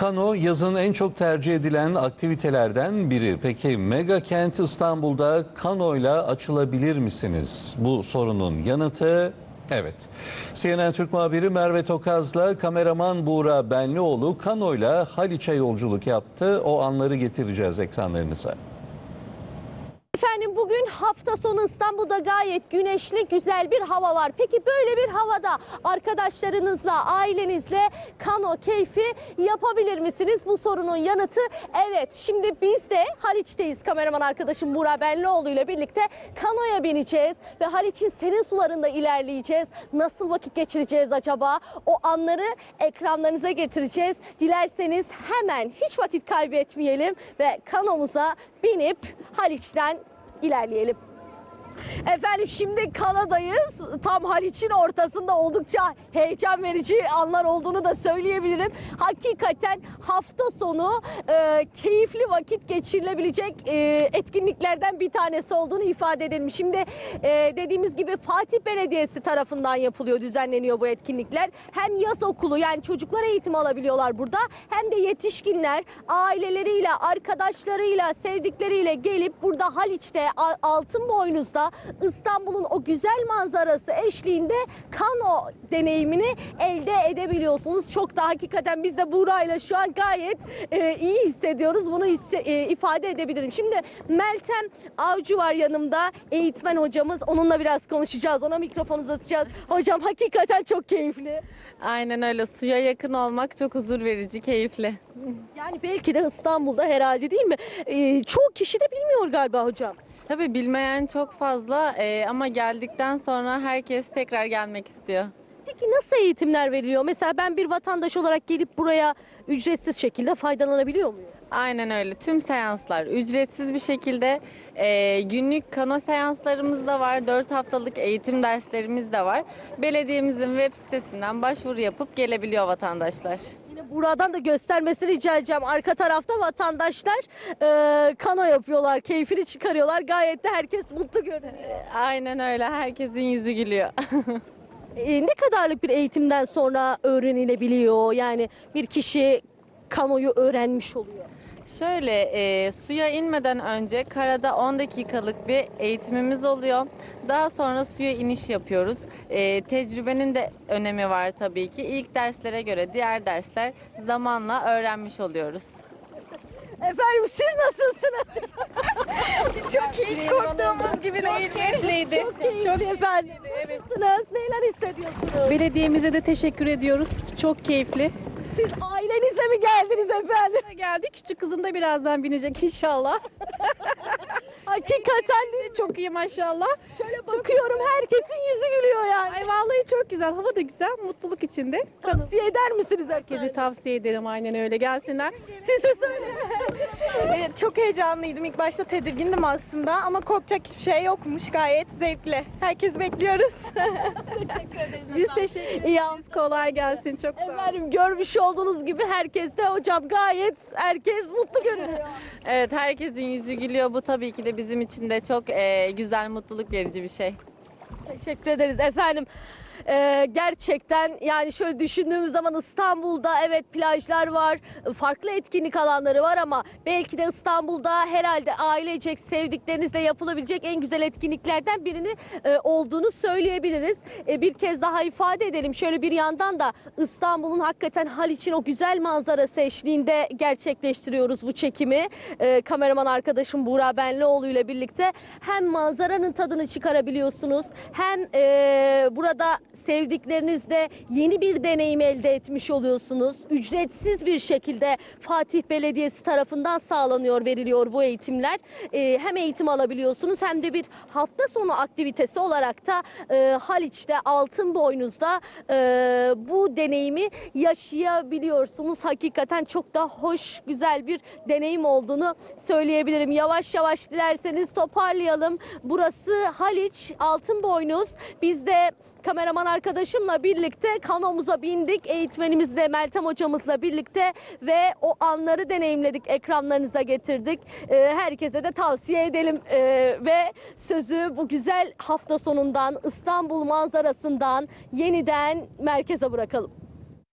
Kano yazın en çok tercih edilen aktivitelerden biri. Peki mega kent İstanbul'da kanoyla açılabilir misiniz? Bu sorunun yanıtı evet. CNN Türk muhabiri Merve Tokaz'la kameraman Buğra Benlioğlu kanoyla Haliç'e yolculuk yaptı. O anları getireceğiz ekranlarınıza. Hafta sonu İstanbul'da gayet güneşli güzel bir hava var. Peki böyle bir havada arkadaşlarınızla, ailenizle kano keyfi yapabilir misiniz? Bu sorunun yanıtı evet. Şimdi biz de Haliç'teyiz. Kameraman arkadaşım Burak Benlioğlu ile birlikte kanoya bineceğiz ve Haliç'in serin sularında ilerleyeceğiz. Nasıl vakit geçireceğiz acaba? O anları ekranlarınıza getireceğiz. Dilerseniz hemen hiç vakit kaybetmeyelim ve kanomuza binip Haliç'ten ilerleyelim. Efendim şimdi Kanada'yız. Tam Haliç'in ortasında oldukça heyecan verici anlar olduğunu da söyleyebilirim. Hakikaten hafta sonu e, keyifli vakit geçirilebilecek e, etkinliklerden bir tanesi olduğunu ifade edelim. Şimdi e, dediğimiz gibi Fatih Belediyesi tarafından yapılıyor, düzenleniyor bu etkinlikler. Hem yaz okulu yani çocuklar eğitim alabiliyorlar burada hem de yetişkinler aileleriyle, arkadaşlarıyla, sevdikleriyle gelip burada Haliç'te, A- İstanbul'un o güzel manzarası eşliğinde kano deneyimini elde edebiliyorsunuz. Çok da hakikaten biz de Buğra'yla şu an gayet e, iyi hissediyoruz. Bunu hisse- e, ifade edebilirim. Şimdi Meltem Avcı var yanımda. Eğitmen hocamız. Onunla biraz konuşacağız. Ona mikrofon uzatacağız. Hocam hakikaten çok keyifli. Aynen öyle. Suya yakın olmak çok huzur verici, keyifli. Yani belki de İstanbul'da herhalde değil mi? E, çoğu kişi de bilmiyor galiba hocam. Tabii bilmeyen çok fazla e, ama geldikten sonra herkes tekrar gelmek istiyor. Peki nasıl eğitimler veriliyor? Mesela ben bir vatandaş olarak gelip buraya ücretsiz şekilde faydalanabiliyor muyum? Aynen öyle. Tüm seanslar ücretsiz bir şekilde e, günlük kano seanslarımız da var. 4 haftalık eğitim derslerimiz de var. Belediyemizin web sitesinden başvuru yapıp gelebiliyor vatandaşlar. Buradan da göstermesini rica edeceğim. Arka tarafta vatandaşlar e, kano yapıyorlar, keyfini çıkarıyorlar. Gayet de herkes mutlu görünüyor. Aynen öyle. Herkesin yüzü gülüyor. E, ne kadarlık bir eğitimden sonra öğrenilebiliyor? Yani bir kişi kanoyu öğrenmiş oluyor. Şöyle e, suya inmeden önce karada 10 dakikalık bir eğitimimiz oluyor. Daha sonra suya iniş yapıyoruz. E, tecrübenin de önemi var tabii ki. İlk derslere göre diğer dersler zamanla öğrenmiş oluyoruz. Efendim siz nasılsınız? Çok iyi, hiç korktuğumuz gibi değil. Keyifliydi. Çok keyifli efendim. Nasılsınız? Neler hissediyorsunuz? Belediyemize de teşekkür ediyoruz. Çok keyifli. Siz ailenizle mi geldiniz efendim? Geldi. Küçük kızım da birazdan binecek inşallah. Hakikaten de Çok iyi maşallah. şöyle bakıyorum herkesin yüzü gülüyor yani. Ay vallahi çok güzel. Hava da güzel. Mutluluk içinde. Tavsiye eder misiniz herkese? Tavsiye ederim aynen öyle. Gelsinler. Siz de söyleyin. Evet, çok heyecanlıydım. İlk başta tedirgindim aslında ama korkacak hiçbir şey yokmuş. Gayet zevkli. Herkes bekliyoruz. Biz teşekkür İyi ederiz. Kolay gelsin. Çok sağ olun. Efendim görmüş olduğunuz gibi herkes de hocam gayet herkes mutlu görünüyor. Evet herkesin yüzü gülüyor. Bu tabii ki de bizim için de çok e, güzel, mutluluk verici bir şey. Teşekkür ederiz efendim. Ee, gerçekten yani şöyle düşündüğümüz zaman İstanbul'da evet plajlar var, farklı etkinlik alanları var ama belki de İstanbul'da herhalde ailecek sevdiklerinizle yapılabilecek en güzel etkinliklerden birini e, olduğunu söyleyebiliriz. E, bir kez daha ifade edelim. Şöyle bir yandan da İstanbul'un hakikaten Haliç'in o güzel manzarası eşliğinde gerçekleştiriyoruz bu çekimi. E, kameraman arkadaşım Buğra Benlioğlu ile birlikte hem manzaranın tadını çıkarabiliyorsunuz hem e, burada sevdiklerinizle yeni bir deneyim elde etmiş oluyorsunuz. Ücretsiz bir şekilde Fatih Belediyesi tarafından sağlanıyor, veriliyor bu eğitimler. Ee, hem eğitim alabiliyorsunuz hem de bir hafta sonu aktivitesi olarak da e, Haliç'te Altınboynuz'da e, bu deneyimi yaşayabiliyorsunuz. Hakikaten çok da hoş, güzel bir deneyim olduğunu söyleyebilirim. Yavaş yavaş dilerseniz toparlayalım. Burası Haliç, Altınboynuz. Biz de kameraman arkadaşımla birlikte kanomuza bindik. Eğitmenimizle Meltem hocamızla birlikte ve o anları deneyimledik. Ekranlarınıza getirdik. Ee, herkese de tavsiye edelim. Ee, ve sözü bu güzel hafta sonundan, İstanbul manzarasından yeniden merkeze bırakalım.